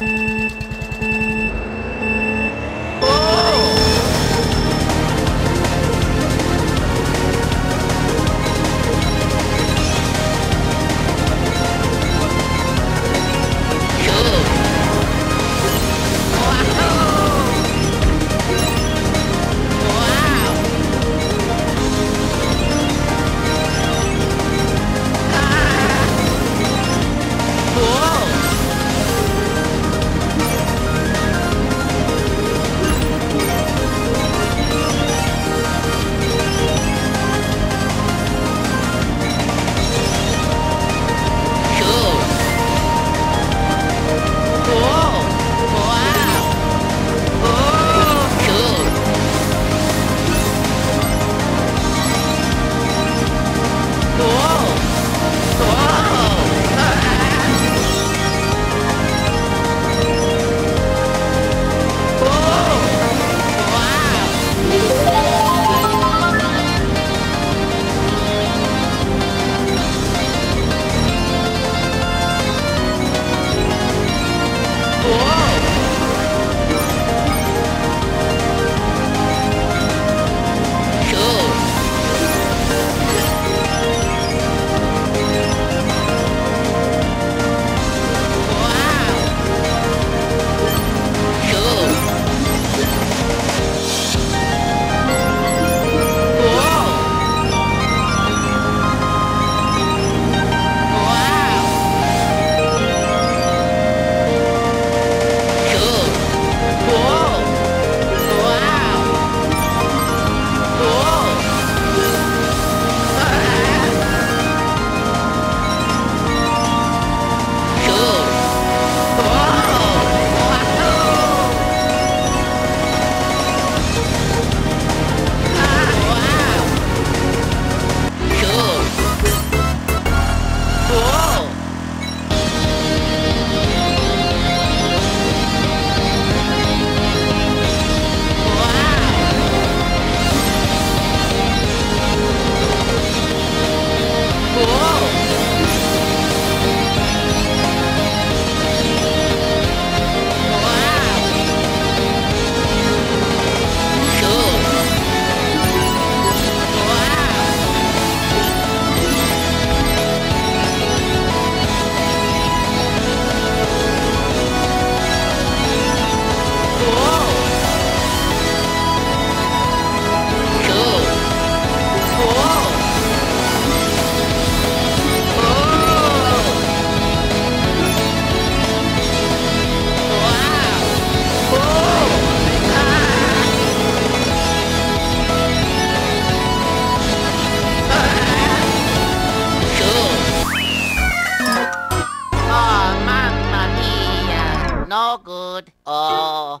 Música good. Oh.